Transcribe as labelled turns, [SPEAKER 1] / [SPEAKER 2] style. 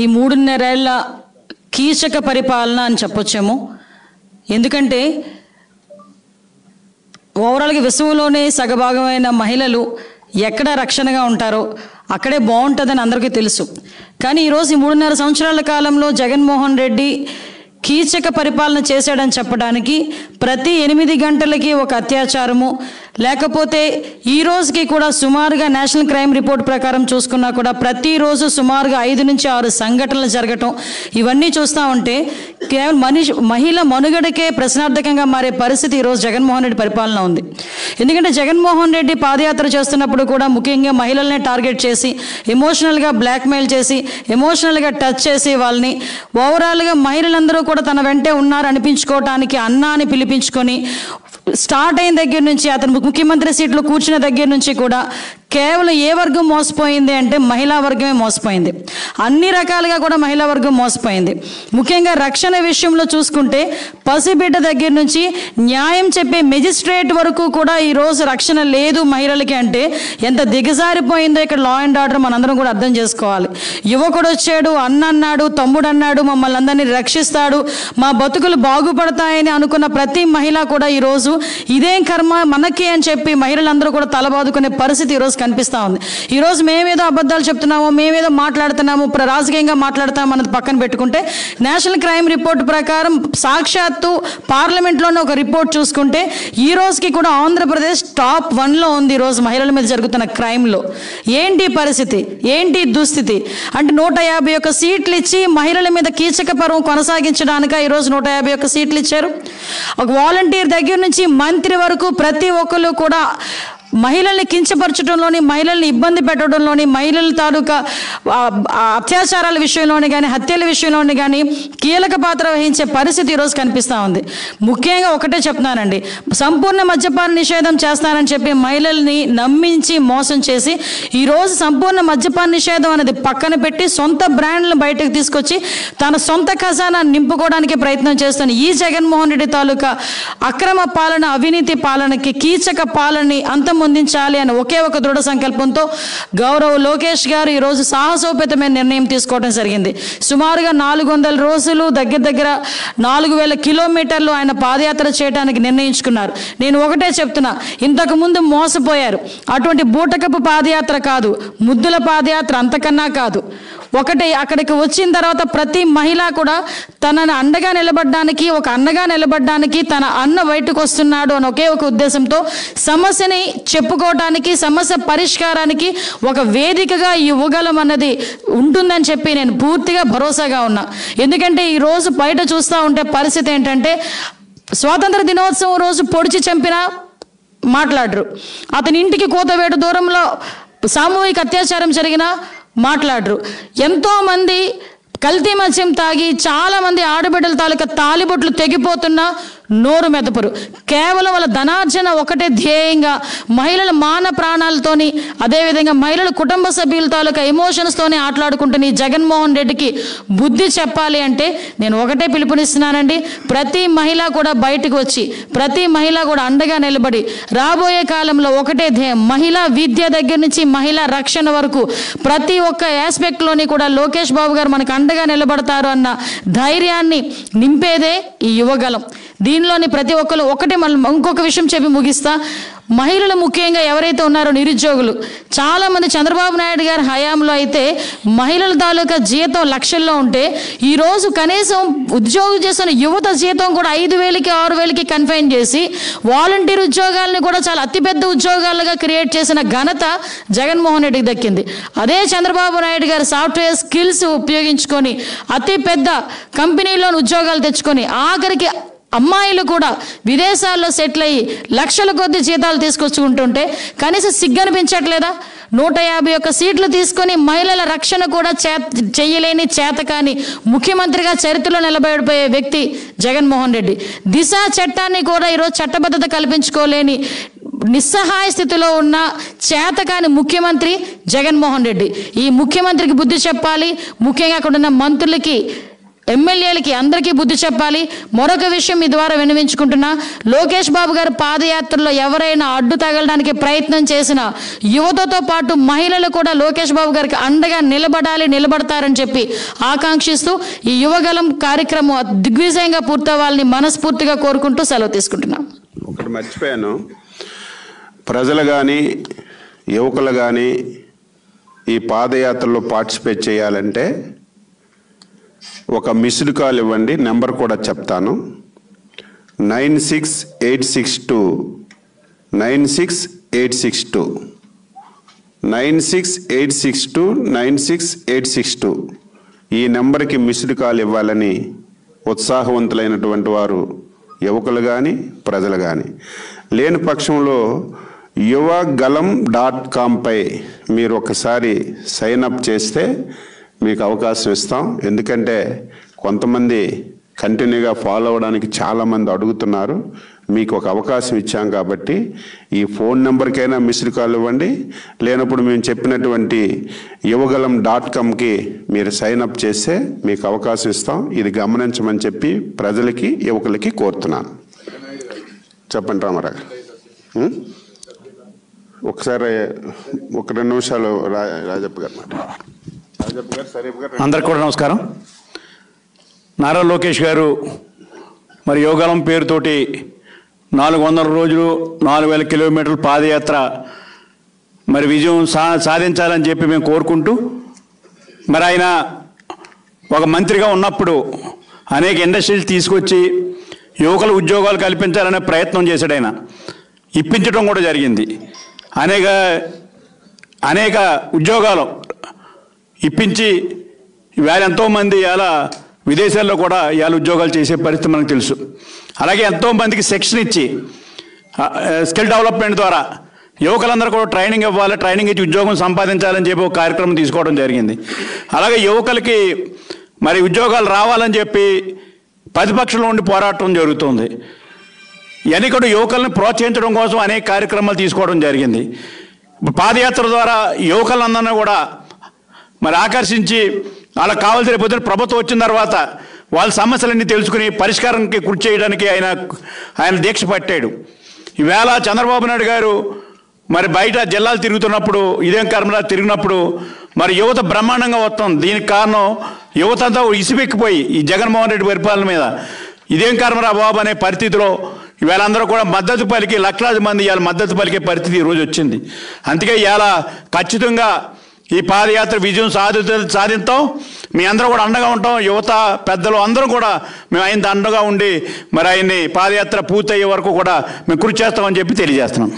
[SPEAKER 1] ఈ మూడున్నరేళ్ళ కీచక పరిపాలన అని చెప్పొచ్చేమో. ఎందుకంటే ఓవరాల్గా విశ్వంలోనే సగభాగమైన మహిళలు ఎక్కడ రక్షణగా ఉంటారో అక్కడే బాగుంటుందని అందరికీ తెలుసు. కానీ ఈరోజు ఈ మూడున్నర సంవత్సరాల కాలంలో జగన్మోహన్ రెడ్డి కీచక పరిపాలన చేశాడని చెప్పడానికి ప్రతి ఎనిమిది గంటలకి ఒక అత్యాచారము. లేకపోతే ఈ రోజుకి కూడా సుమారుగా నేషనల్ క్రైమ్ రిపోర్ట్ ప్రకారం చూసుకున్నా కూడా ప్రతిరోజు సుమారుగా ఐదు నుంచి ఆరు సంఘటనలు జరగటం. ఇవన్నీ చూస్తూ ఉంటే కేవలం మనిషి మహిళ మనుగడకే ప్రశ్నార్థకంగా మారే పరిస్థితి ఈరోజు జగన్మోహన్ రెడ్డి పరిపాలన ఉంది. ఎందుకంటే జగన్మోహన్ రెడ్డి పాదయాత్ర చేస్తున్నప్పుడు కూడా ముఖ్యంగా మహిళల్ని టార్గెట్ చేసి ఎమోషనల్గా బ్లాక్మెయిల్ చేసి ఎమోషనల్గా టచ్ చేసి వాళ్ళని ఓవరాల్గా మహిళలందరూ కూడా తన వెంటే ఉన్నారు అనిపించుకోవటానికి అన్నా అని పిలిపించుకొని స్టార్ట్ అయిన దగ్గర నుంచి అతను ముఖ్యమంత్రి సీట్లో కూర్చున్న దగ్గర నుంచి కూడా కేవలం ఏ వర్గం మోసపోయింది అంటే మహిళా వర్గమే మోసపోయింది. అన్ని రకాలుగా కూడా మహిళా వర్గం మోసపోయింది. ముఖ్యంగా రక్షణ విషయంలో చూసుకుంటే పసిబిడ్డ దగ్గర నుంచి న్యాయం చెప్పే మెజిస్ట్రేట్ వరకు కూడా ఈ రోజు రక్షణ లేదు మహిళలకి అంటే ఎంత దిగజారిపోయిందో ఇక్కడ లా అండ్ ఆర్డర్ మనందరం కూడా అర్థం చేసుకోవాలి. యువకుడు వచ్చాడు అన్న అన్నాడు తమ్ముడు అన్నాడు మమ్మల్ని అందరినీ రక్షిస్తాడు మా బతుకులు బాగుపడతాయని అనుకున్న ప్రతి మహిళ కూడా ఈరోజు ఇదేం కర్మ మనకి అని చెప్పి మహిళలందరూ కూడా తలబాదుకునే పరిస్థితి ఈరోజు కనిపిస్తూ ఉంది. ఈరోజు మేమేదో అబద్ధాలు చెప్తున్నాము మేమేదో మాట్లాడుతున్నాము రాజకీయంగా మాట్లాడుతాము అన్నది పక్కన పెట్టుకుంటే నేషనల్ క్రైమ్ రిపోర్ట్ ప్రకారం సాక్షాత్తు పార్లమెంట్లోనే ఒక రిపోర్ట్ చూసుకుంటే ఈ రోజుకి కూడా ఆంధ్రప్రదేశ్ టాప్ వన్లో ఉంది ఈరోజు మహిళల మీద జరుగుతున్న క్రైమ్లో. ఏంటి పరిస్థితి? ఏంటి దుస్థితి? అంటే నూట యాభై ఒక్క సీట్లు ఇచ్చి మహిళల మీద కీచక పర్వం కొనసాగించడానిక ఈరోజు నూట యాభై ఒక్క సీట్లు ఇచ్చారు? ఒక వాలంటీర్ దగ్గర నుంచి మంత్రి వరకు ప్రతి ఒక్కరు కూడా మహిళల్ని కించపరచడంలోని మహిళల్ని ఇబ్బంది పెట్టడంలోని మహిళల తాలూకా అత్యాచారాల విషయంలోని కానీ హత్యల విషయంలోని కానీ కీలక పాత్ర వహించే పరిస్థితి ఈరోజు కనిపిస్తూ ఉంది. ముఖ్యంగా ఒకటే చెప్తున్నానండి. సంపూర్ణ మద్యపాన నిషేధం చేస్తానని చెప్పి మహిళల్ని నమ్మించి మోసం చేసి ఈరోజు సంపూర్ణ మద్యపాన నిషేధం అనేది పక్కన పెట్టి సొంత బ్రాండ్లను బయటకు తీసుకొచ్చి తన సొంత ఖజానా నింపుకోవడానికి ప్రయత్నం చేస్తున్న ఈ జగన్మోహన్ రెడ్డి తాలూకా అక్రమ పాలన అవినీతి పాలనకి కీచక పాలనని అందించాలి అని ఒకే ఒక దృఢ సంకల్పంతో గౌరవ్ లోకేష్ గారు ఈరోజు సాహసోపేతమైన నిర్ణయం తీసుకోవడం జరిగింది. సుమారుగా నాలుగు వందల రోజులు దగ్గర దగ్గర నాలుగు వేల కిలోమీటర్లు ఆయన పాదయాత్ర చేయడానికి నిర్ణయించుకున్నారు. నేను ఒకటే చెప్తున్నా ఇంతకుముందు మోసపోయారు. అటువంటి బూటకపు పాదయాత్ర కాదు ముద్దుల పాదయాత్ర అంతకన్నా కాదు. ఒకటి అక్కడికి వచ్చిన తర్వాత ప్రతి మహిళ కూడా తనను అండగా నిలబడడానికి ఒక అన్నగా నిలబడడానికి తన అన్న బయటకు వస్తున్నాడు అని ఒకే ఒక ఉద్దేశంతో సమస్యని చెప్పుకోవటానికి సమస్య పరిష్కారానికి ఒక వేదికగా ఇవ్వగలం యువగలం అన్నది ఉంటుందని చెప్పి నేను పూర్తిగా భరోసాగా ఉన్నా. ఎందుకంటే ఈ రోజు బయట చూస్తూ ఉంటే పరిస్థితి ఏంటంటే స్వాతంత్ర దినోత్సవం రోజు పొడిచి చంపిన మాట్లాడరు. అతని ఇంటికి కోతవేటు దూరంలో సామూహిక అత్యాచారం జరిగినా మాట్లాడరు. ఎంతోమంది కల్తీ మద్యం తాగి చాలామంది ఆడబిడ్డల తాలూకా తాలిబొట్లు తెగిపోతున్నా నోరు మెదపరు. కేవలం వాళ్ళ ధనార్జన ఒకటే ధ్యేయంగా మహిళల మాన ప్రాణాలతోని అదేవిధంగా మహిళల కుటుంబ సభ్యుల తాలూకా ఎమోషన్స్తోనే ఆటలాడుకుంటున్న ఈ జగన్మోహన్ రెడ్డికి బుద్ధి చెప్పాలి అంటే నేను ఒకటే పిలుపునిస్తున్నానండి. ప్రతి మహిళ కూడా బయటకు వచ్చి ప్రతి మహిళ కూడా అండగా నిలబడి రాబోయే కాలంలో ఒకటే ధ్యేయం మహిళా విద్య దగ్గర నుంచి మహిళా రక్షణ వరకు. ప్రతి ఒక్క ఆస్పెక్ట్లోని కూడా లోకేష్ బాబు గారు మనకు అండగా నిలబడతారు అన్న ధైర్యాన్ని నింపేదే ఈ యువగలం. దీనిలోని ప్రతి ఒక్కరు ఒకటే మళ్ళీ ఇంకొక విషయం చెప్పి ముగిస్తా. మహిళలు ముఖ్యంగా ఎవరైతే ఉన్నారో నిరుద్యోగులు చాలామంది చంద్రబాబు నాయుడు గారి హయాంలో అయితే మహిళల తాలూకా జీతం లక్షల్లో ఉంటే ఈరోజు కనీసం ఉద్యోగం చేస్తున్న యువత జీతం కూడా ఐదు వేలకి ఆరు వేలకి కన్ఫైన్ చేసి వాలంటీర్ ఉద్యోగాలను కూడా చాలా అతిపెద్ద ఉద్యోగాలుగా క్రియేట్ చేసిన ఘనత జగన్మోహన్ రెడ్డికి దక్కింది. అదే చంద్రబాబు నాయుడు గారి సాఫ్ట్వేర్ స్కిల్స్ ఉపయోగించుకొని అతిపెద్ద కంపెనీలోని ఉద్యోగాలు తెచ్చుకొని ఆఖరికి అమ్మాయిలు కూడా విదేశాల్లో సెటిల్ అయ్యి లక్షల కొద్ది జీతాలు తీసుకొచ్చుకుంటుంటే కనీసం సిగ్గనిపించట్లేదా? నూట యాభై ఒక్క సీట్లు తీసుకొని మహిళల రక్షణ కూడా చే చేత చేతకాని ముఖ్యమంత్రిగా చరిత్రలో నిలబడిపోయే వ్యక్తి జగన్మోహన్ రెడ్డి. దిశ చట్టాన్ని కూడా ఈరోజు చట్టబద్ధత కల్పించుకోలేని నిస్సహాయ స్థితిలో ఉన్న చేతకాని ముఖ్యమంత్రి జగన్మోహన్ రెడ్డి. ఈ ముఖ్యమంత్రికి బుద్ధి చెప్పాలి. ముఖ్యంగా అక్కడ ఉన్న మంత్రులకి ఎమ్మెల్యేలకి అందరికీ బుద్ధి చెప్పాలి. మరొక విషయం మీ ద్వారా వినిపించుకుంటున్నా లోకేష్ బాబు గారు పాదయాత్రలో ఎవరైనా అడ్డు తగలడానికి ప్రయత్నం చేసిన యువతతో పాటు మహిళలు కూడా లోకేష్ బాబు గారికి అండగా నిలబడాలి నిలబడతారని చెప్పి ఆకాంక్షిస్తూ ఈ యువగలం కార్యక్రమం దిగ్విజయంగా పూర్తవ్వాలని మనస్ఫూర్తిగా కోరుకుంటూ సెలవు తీసుకుంటున్నాం.
[SPEAKER 2] ఒకటి మర్చిపోయాను. ప్రజలు కానీ యువకులు కానీ ఈ పాదయాత్రలో పార్టిసిపేట్ చేయాలంటే ఒక మిస్డ్ కాల్ ఇవ్వండి నెంబర్ కూడా చెప్తాను. Nine six eight six two. Nine six eight six two. Nine six eight six two nine six eight six two. ఈ నెంబర్కి మిస్డ్ కాల్ ఇవ్వాలని ఉత్సాహవంతులైనటువంటి వారు యువకులు కానీ ప్రజలు కానీ లేని పక్షంలో యువగలం డాట్ కామ్పై మీరు ఒకసారి సైన్ అప్ చేస్తే మీకు అవకాశం ఇస్తాం. ఎందుకంటే కొంతమంది కంటిన్యూగా ఫాలో అవ్వడానికి చాలామంది అడుగుతున్నారు. మీకు ఒక అవకాశం ఇచ్చాం కాబట్టి ఈ ఫోన్ నెంబర్కైనా మిస్డ్ కాల్ ఇవ్వండి. లేనప్పుడు మేము చెప్పినటువంటి యువగలం డాట్ కామ్కి మీరు సైన్ అప్ చేస్తే మీకు అవకాశం ఇస్తాం. ఇది గమనించమని చెప్పి ప్రజలకి యువకులకి కోరుతున్నాను. చెప్పండి రామారావు ఒకసారి ఒక రెండు నిమిషాలు రా రాజప్ప గారు మాట.
[SPEAKER 3] అందరికి కూడా నమస్కారం. నారా లోకేష్ గారు మరి యోగాలం పేరుతోటి నాలుగు వందల రోజులు నాలుగు వేల కిలోమీటర్ల పాదయాత్ర మరి విజయం సా సాధించాలని చెప్పి మేము కోరుకుంటూ మరి ఆయన ఒక మంత్రిగా ఉన్నప్పుడు అనేక ఇండస్ట్రీలు తీసుకొచ్చి యువకులు ఉద్యోగాలు కల్పించాలనే ప్రయత్నం చేశాడు ఆయన. ఇప్పించడం కూడా జరిగింది. అనేక అనేక ఉద్యోగాలు ఇప్పించి ఇవాళ ఎంతోమంది ఇలా విదేశాల్లో కూడా ఇవాళ ఉద్యోగాలు చేసే పరిస్థితి మనకు తెలుసు. అలాగే ఎంతోమందికి శిక్షణ ఇచ్చి స్కిల్ డెవలప్మెంట్ ద్వారా యువకులందరూ కూడా ట్రైనింగ్ ఇవ్వాలి ట్రైనింగ్ ఇచ్చి ఉద్యోగం సంపాదించాలని చెప్పి ఒక కార్యక్రమం తీసుకోవడం జరిగింది. అలాగే యువకులకి మరి ఉద్యోగాలు రావాలని చెప్పి ప్రతిపక్షంలో ఉండి పోరాటం జరుగుతుంది. ఇవన్నీ కూడా యువకులను ప్రోత్సహించడం కోసం అనేక కార్యక్రమాలు తీసుకోవడం జరిగింది. పాదయాత్ర ద్వారా యువకులందరినీ కూడా మరి ఆకర్షించి వాళ్ళకి కావాల్సిన పొద్దున ప్రభుత్వం వచ్చిన తర్వాత వాళ్ళ సమస్యలన్నీ తెలుసుకుని పరిష్కారానికి కృషి చేయడానికి ఆయన ఆయన దీక్ష పట్టాడు. ఈవేళ చంద్రబాబు నాయుడు గారు మరి బయట జిల్లాలు తిరుగుతున్నప్పుడు ఇదేం కర్మలా తిరిగినప్పుడు మరి యువత బ్రహ్మాండంగా వస్తుంది. దీనికి కారణం యువత అంతా ఇసిపెక్కిపోయి ఈ జగన్మోహన్ రెడ్డి పరిపాలన మీద. ఇదేం కర్మరా బాబు అనే పరిస్థితిలో ఇవాళ అందరూ కూడా మద్దతు పలికి లక్షలాది మంది ఇవాళ మద్దతు పలికే పరిస్థితి ఈరోజు రోజు వచ్చింది. అందుకే ఇవాళ ఖచ్చితంగా ఈ పాదయాత్ర విజయం సాధి సాధిస్తాం మీ అందరూ కూడా అండగా ఉంటాం. యువత పెద్దలు అందరూ కూడా మేము ఆయన అండగా ఉండి మరి ఆయన్ని పాదయాత్ర పూర్తయ్యే వరకు కూడా మేము కృషి చేస్తామని చెప్పి తెలియజేస్తున్నాం.